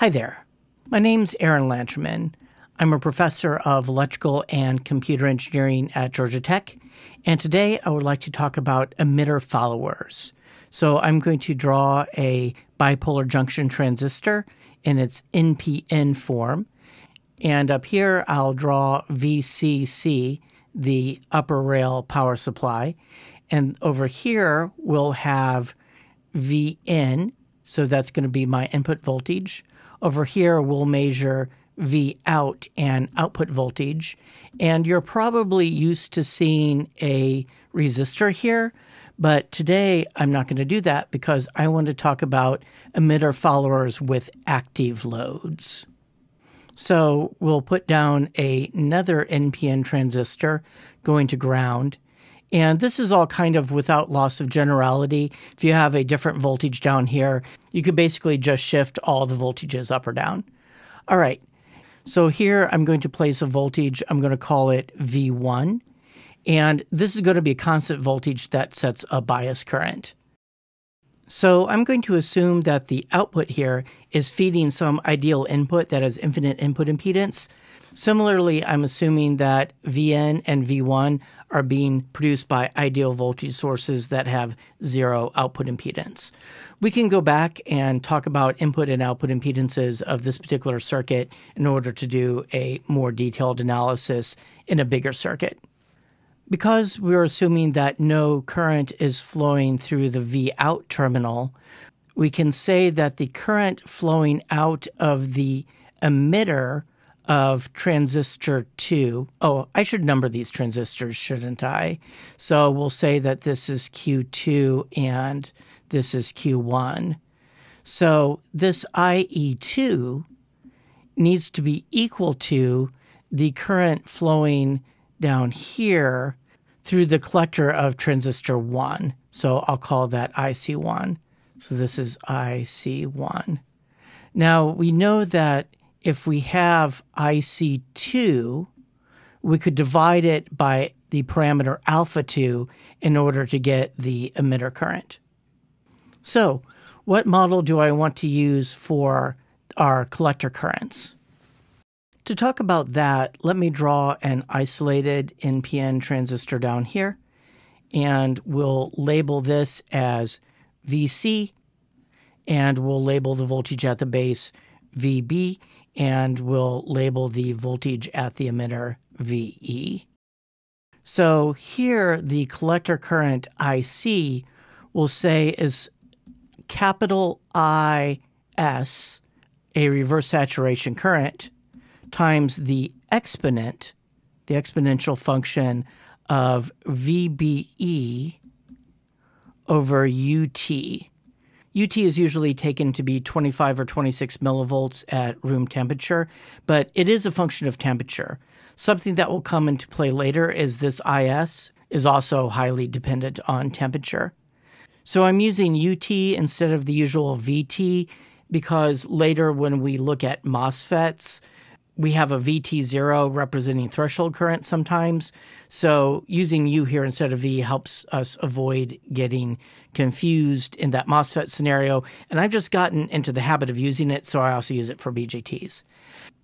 Hi there. My name's Aaron Lanterman. I'm a professor of electrical and computer engineering at Georgia Tech, and today I would like to talk about emitter followers. So I'm going to draw a bipolar junction transistor in its NPN form, and up here I'll draw VCC, the upper rail power supply, and over here we'll have VN, so that's going to be my input voltage. Over here, we'll measure V out and output voltage. And you're probably used to seeing a resistor here, but today I'm not going to do that because I want to talk about emitter followers with active loads. So we'll put down another NPN transistor going to ground and this is all kind of without loss of generality. If you have a different voltage down here, you could basically just shift all the voltages up or down. All right. So here I'm going to place a voltage. I'm going to call it V1. And this is going to be a constant voltage that sets a bias current. So I'm going to assume that the output here is feeding some ideal input that has infinite input impedance. Similarly, I'm assuming that Vn and V1 are being produced by ideal voltage sources that have zero output impedance. We can go back and talk about input and output impedances of this particular circuit in order to do a more detailed analysis in a bigger circuit. Because we're assuming that no current is flowing through the V out terminal, we can say that the current flowing out of the emitter of transistor 2. Oh, I should number these transistors, shouldn't I? So we'll say that this is Q2 and this is Q1. So this IE2 needs to be equal to the current flowing down here through the collector of transistor 1. So I'll call that IC1. So this is IC1. Now we know that if we have IC2, we could divide it by the parameter alpha 2 in order to get the emitter current. So, what model do I want to use for our collector currents? To talk about that, let me draw an isolated NPN transistor down here, and we'll label this as VC, and we'll label the voltage at the base VB, and we'll label the voltage at the emitter VE. So here, the collector current IC will say is capital IS, a reverse saturation current, times the exponent, the exponential function of VBE over UT. UT is usually taken to be 25 or 26 millivolts at room temperature, but it is a function of temperature. Something that will come into play later is this IS is also highly dependent on temperature. So I'm using UT instead of the usual VT because later when we look at MOSFETs, we have a VT0 representing threshold current sometimes. So using U here instead of V helps us avoid getting confused in that MOSFET scenario. And I've just gotten into the habit of using it, so I also use it for BJTs.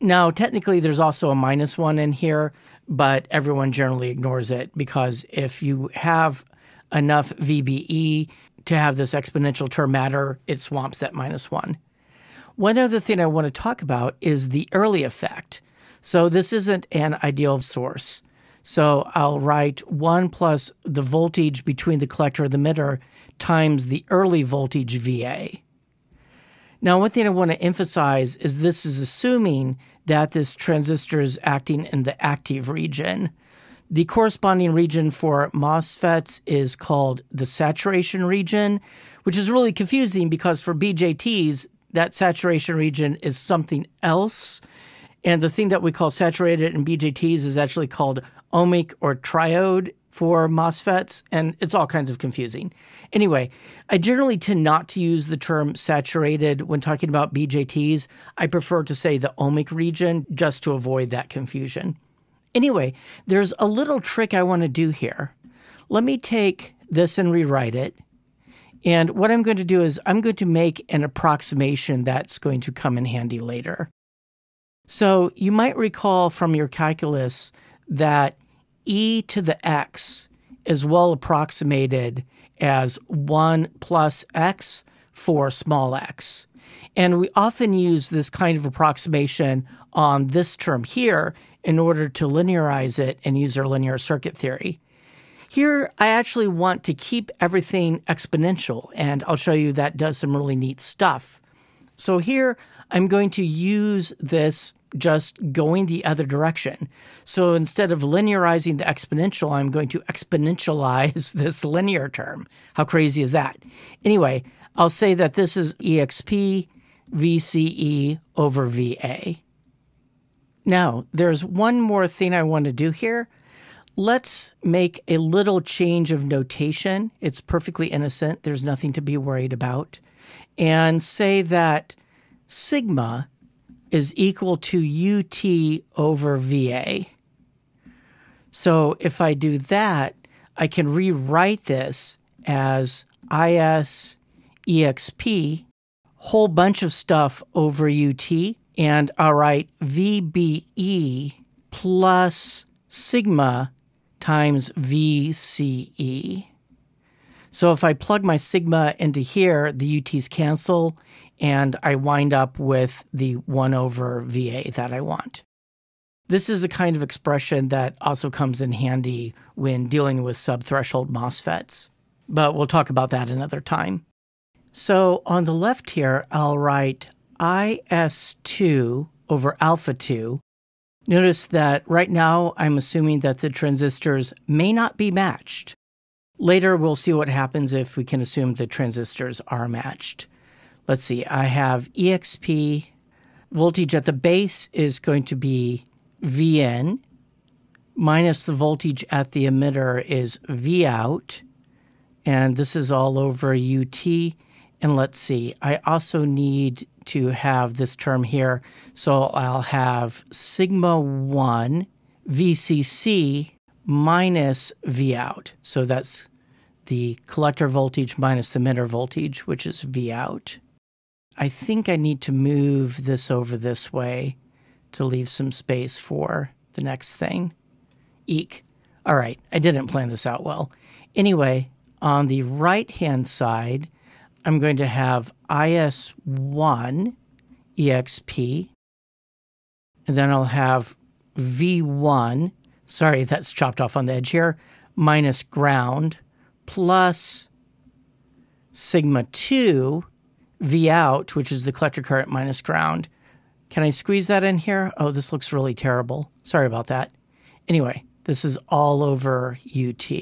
Now, technically, there's also a minus one in here, but everyone generally ignores it because if you have enough VBE to have this exponential term matter, it swamps that minus one. One other thing I want to talk about is the Early effect. So this isn't an ideal source. So I'll write 1 plus the voltage between the collector and the emitter times the Early voltage VA. Now, one thing I want to emphasize is this is assuming that this transistor is acting in the active region. The corresponding region for MOSFETs is called the saturation region, which is really confusing because for BJTs, that saturation region is something else. And the thing that we call saturated in BJTs is actually called ohmic or triode for MOSFETs, and it's all kinds of confusing. Anyway, I generally tend not to use the term saturated when talking about BJTs. I prefer to say the ohmic region just to avoid that confusion. Anyway, there's a little trick I want to do here. Let me take this and rewrite it And what I'm going to do is I'm going to make an approximation that's going to come in handy later. So you might recall from your calculus that e to the x is well approximated as 1 plus x for small x. And we often use this kind of approximation on this term here in order to linearize it and use our linear circuit theory. Here, I actually want to keep everything exponential, and I'll show you that does some really neat stuff. So here, I'm going to use this just going the other direction. So instead of linearizing the exponential, I'm going to exponentialize this linear term. How crazy is that? Anyway, I'll say that this is exp VCE over VA. Now, there's one more thing I want to do here. Let's make a little change of notation. It's perfectly innocent. There's nothing to be worried about. And say that sigma is equal to UT over VA. So if I do that, I can rewrite this as IS EXP, whole bunch of stuff over UT, and I'll write VBE plus sigma times VCE. So if I plug my sigma into here, the UTs cancel, and I wind up with the 1 over VA that I want. This is a kind of expression that also comes in handy when dealing with subthreshold MOSFETs, but we'll talk about that another time. So on the left here, I'll write IS2 over alpha 2 Notice that right now I'm assuming that the transistors may not be matched. Later we'll see what happens if we can assume the transistors are matched. Let's see, I have EXP voltage at the base is going to be VN minus the voltage at the emitter is V out. And this is all over UT. And let's see, I also need to have this term here. So I'll have sigma 1 VCC minus V out. So that's the collector voltage minus the emitter voltage, which is V out. I think I need to move this over this way to leave some space for the next thing. Eek. All right, I didn't plan this out well. Anyway, on the right hand side, I'm going to have IS1 EXP, and then I'll have V1, sorry, that's chopped off on the edge here, minus ground, plus sigma 2 V out, which is the collector current minus ground. Can I squeeze that in here? Oh, this looks really terrible. Sorry about that. Anyway, this is all over UT.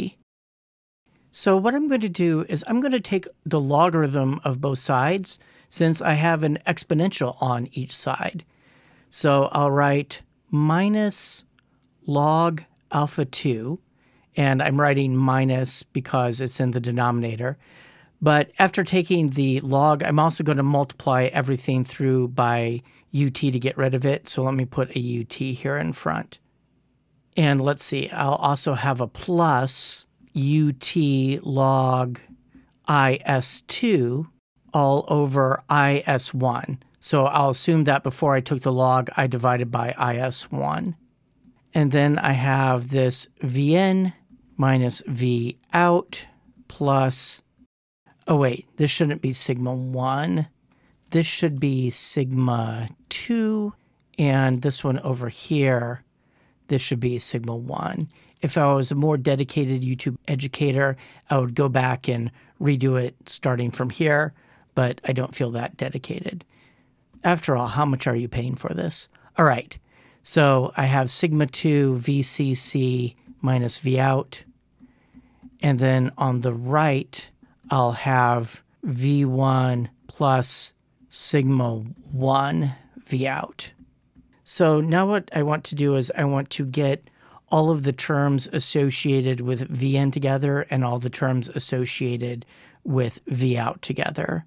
So what I'm going to do is I'm going to take the logarithm of both sides since I have an exponential on each side. So I'll write minus log alpha 2, and I'm writing minus because it's in the denominator. But after taking the log, I'm also going to multiply everything through by ut to get rid of it. So let me put a ut here in front. And let's see, I'll also have a plus ut log is2 all over is1. So I'll assume that before I took the log, I divided by is1. And then I have this vn minus v out plus, oh wait, this shouldn't be sigma 1. This should be sigma 2. And this one over here, this should be sigma 1 if I was a more dedicated YouTube educator, I would go back and redo it starting from here, but I don't feel that dedicated. After all, how much are you paying for this? All right. So I have sigma 2 VCC minus V out. And then on the right, I'll have V1 plus sigma 1 V out. So now what I want to do is I want to get all of the terms associated with VN together and all the terms associated with V out together.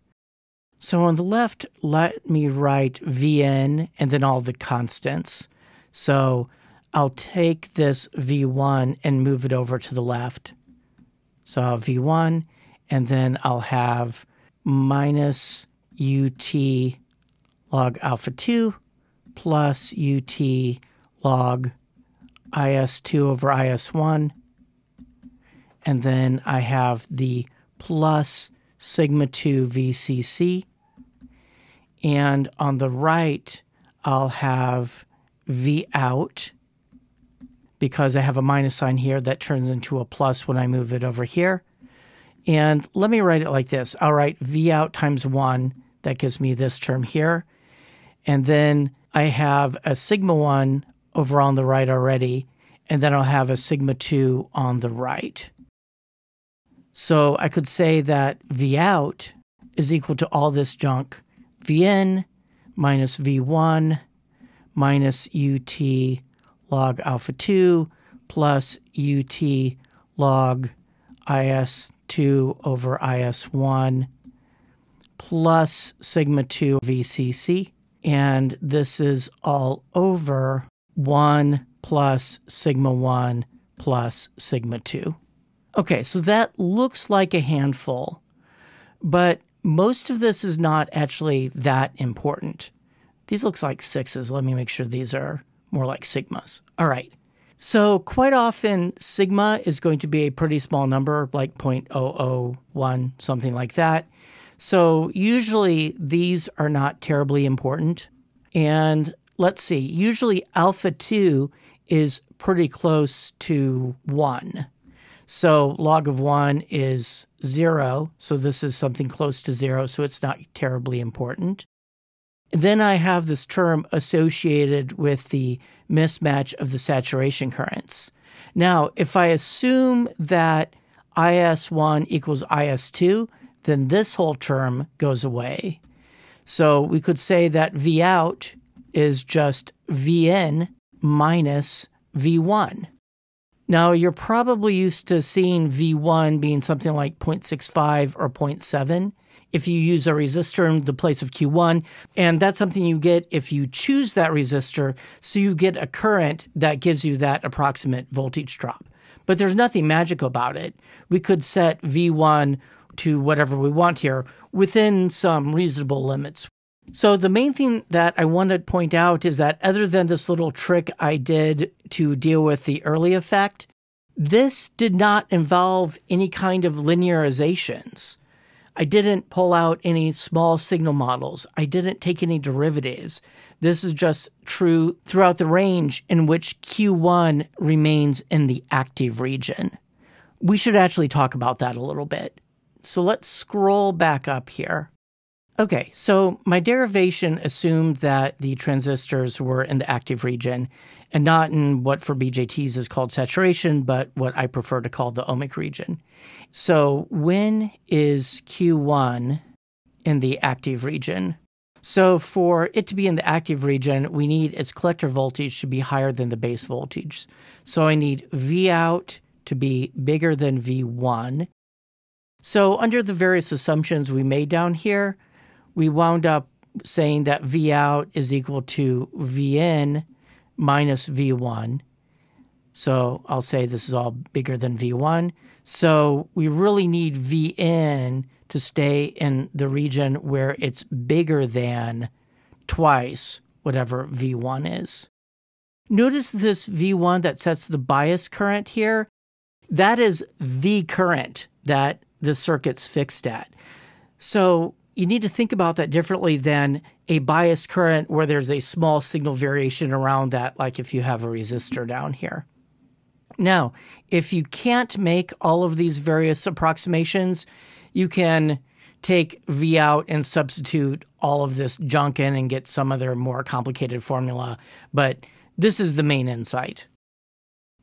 So on the left, let me write Vn and then all the constants. So I'll take this V1 and move it over to the left. So I'll V1, and then I'll have minus ut log alpha 2 plus ut log is2 over is1. And then I have the plus sigma 2 VCC. And on the right, I'll have V out because I have a minus sign here that turns into a plus when I move it over here. And let me write it like this. I'll write V out times 1. That gives me this term here. And then I have a sigma 1 over on the right already. And then I'll have a sigma 2 on the right. So I could say that V out is equal to all this junk V in minus V1 minus ut log alpha 2 plus ut log is2 over is1 plus sigma 2 VCC. And this is all over 1 plus sigma 1 plus sigma 2. Okay, so that looks like a handful, but most of this is not actually that important. These looks like sixes. Let me make sure these are more like sigmas. All right. So quite often sigma is going to be a pretty small number like 0.001 something like that. So usually these are not terribly important. And let's see, usually alpha 2 is pretty close to 1. So log of 1 is 0. So this is something close to 0. So it's not terribly important. Then I have this term associated with the mismatch of the saturation currents. Now, if I assume that IS1 equals IS2, then this whole term goes away. So we could say that V out is just Vn minus V1. Now, you're probably used to seeing V1 being something like 0.65 or 0.7 if you use a resistor in the place of Q1. And that's something you get if you choose that resistor. So you get a current that gives you that approximate voltage drop. But there's nothing magical about it. We could set V1 to whatever we want here within some reasonable limits. So the main thing that I want to point out is that other than this little trick I did to deal with the Early effect, this did not involve any kind of linearizations. I didn't pull out any small signal models. I didn't take any derivatives. This is just true throughout the range in which Q1 remains in the active region. We should actually talk about that a little bit. So let's scroll back up here. Okay, so my derivation assumed that the transistors were in the active region and not in what for BJTs is called saturation, but what I prefer to call the ohmic region. So when is Q1 in the active region? So for it to be in the active region, we need its collector voltage to be higher than the base voltage. So I need V out to be bigger than V1. So under the various assumptions we made down here, we wound up saying that V out is equal to V in minus V1. So I'll say this is all bigger than V1. So we really need V in to stay in the region where it's bigger than twice whatever V1 is. Notice this V1 that sets the bias current here. That is the current that the circuit's fixed at. So you need to think about that differently than a bias current where there's a small signal variation around that, like if you have a resistor down here. Now, if you can't make all of these various approximations, you can take V out and substitute all of this junk in and get some other more complicated formula. But this is the main insight.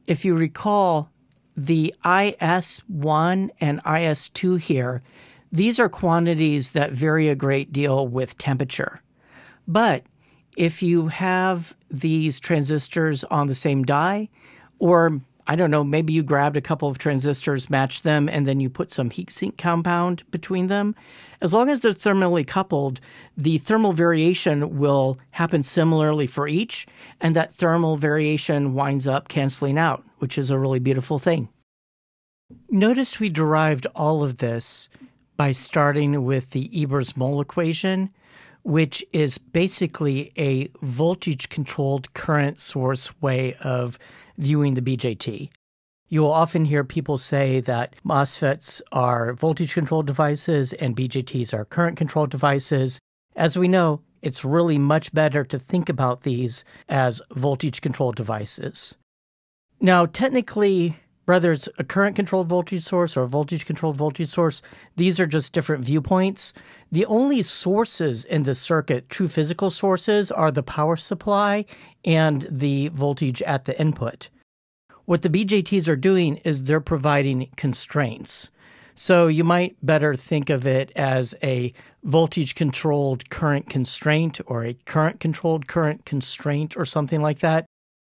If you recall, the IS1 and IS2 here these are quantities that vary a great deal with temperature. But if you have these transistors on the same die, or I don't know, maybe you grabbed a couple of transistors, matched them, and then you put some heat sink compound between them. As long as they're thermally coupled, the thermal variation will happen similarly for each, and that thermal variation winds up canceling out, which is a really beautiful thing. Notice we derived all of this by starting with the Ebers-Moll equation, which is basically a voltage controlled current source way of viewing the BJT. You will often hear people say that MOSFETs are voltage controlled devices and BJTs are current controlled devices. As we know, it's really much better to think about these as voltage controlled devices. Now, technically, whether it's a current controlled voltage source or a voltage controlled voltage source, these are just different viewpoints. The only sources in the circuit, true physical sources, are the power supply and the voltage at the input. What the BJTs are doing is they're providing constraints. So you might better think of it as a voltage controlled current constraint or a current controlled current constraint or something like that.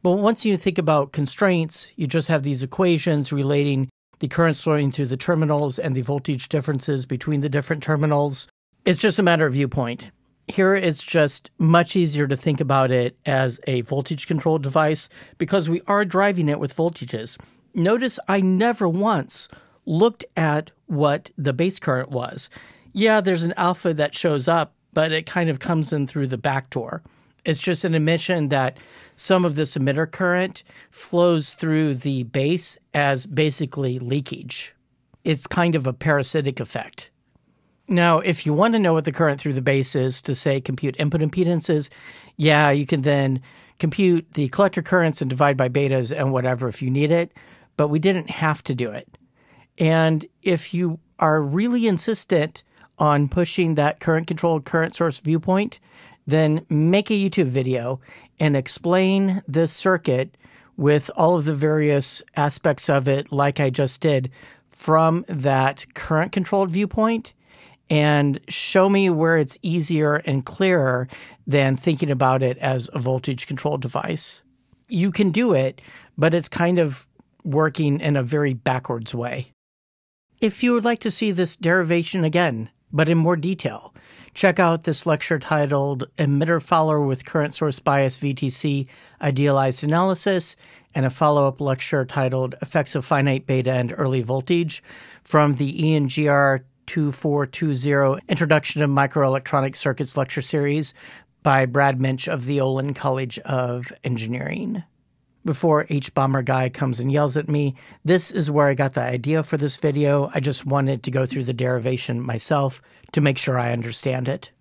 But once you think about constraints, you just have these equations relating the currents flowing through the terminals and the voltage differences between the different terminals. It's just a matter of viewpoint. Here it's just much easier to think about it as a voltage controlled device because we are driving it with voltages. Notice I never once looked at what the base current was. Yeah, there's an alpha that shows up, but it kind of comes in through the back door. It's just an admission that some of this emitter current flows through the base as basically leakage. It's kind of a parasitic effect. Now, if you want to know what the current through the base is to say compute input impedances, yeah, you can then compute the collector currents and divide by betas and whatever if you need it, but we didn't have to do it. And if you are really insistent on pushing that current controlled current source viewpoint, then make a YouTube video and explain this circuit with all of the various aspects of it, like I just did, from that current controlled viewpoint and show me where it's easier and clearer than thinking about it as a voltage controlled device. You can do it, but it's kind of working in a very backwards way. If you would like to see this derivation again, but in more detail, check out this lecture titled Emitter Follower with Current Source Bias VTC Idealized Analysis and a follow up lecture titled Effects of Finite Beta and Early Voltage from the ENGR 2420 Introduction to Microelectronic Circuits lecture series by Brad Minch of the Olin College of Engineering before hbomberguy comes and yells at me. This is where I got the idea for this video. I just wanted to go through the derivation myself to make sure I understand it.